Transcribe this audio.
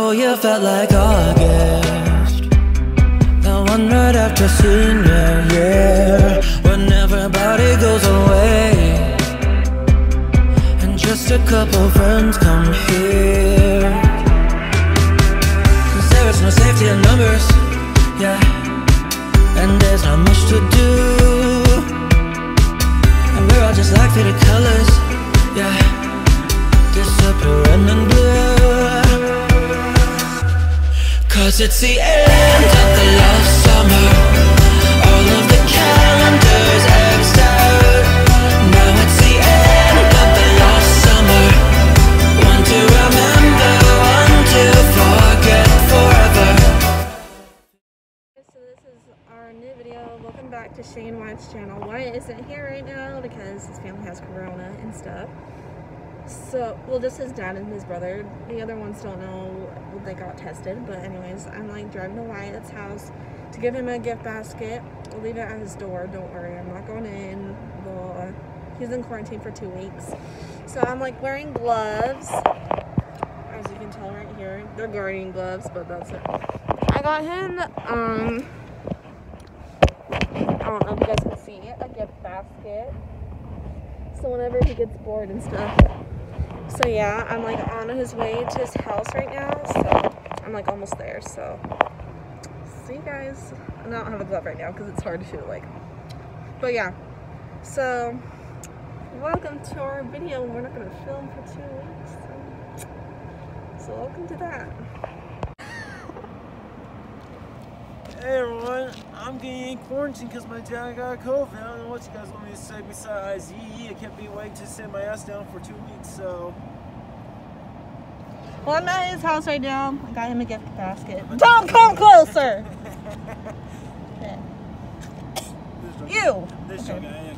whole year felt like August. The one right after senior year, when everybody goes away, and just a couple friends come here. Cause there is no safety in numbers, yeah, and there's not much to do. It's the end of the love summer. All of the calendars X'd out. Now it's the end of the lost summer. One to remember, one to forget forever. So this is our new video. Welcome back to Shae and Wyatt's channel. Wyatt isn't here right now because his family has corona and stuff. So, well, just his dad and his brother. The other ones don't know. They got tested. But anyways, I'm like driving to Wyatt's house to give him a gift basket. I'll leave it at his door. Don't worry, I'm not going in. Well, he's in quarantine for two weeks. So I'm like wearing gloves. As you can tell right here, they're gardening gloves, but that's it. I got him. Um. I don't know if you guys can see it, a gift basket. So whenever he gets bored and stuff. So yeah, I'm like on his way to his house right now. So I'm like almost there. So see you guys. I don't have a glove right now because it's hard to shoot like. But yeah. So welcome to our video. We're not gonna film for two weeks. So, so welcome to that. Hey everyone, I'm getting in quarantine because my dad got COVID. I don't know what you guys want me to say besides yee I can't be waiting to sit my ass down for two weeks, so. Well, I'm at his house right now. I got him a gift basket. Don't come closer. Yeah. This joke- You. This Okay.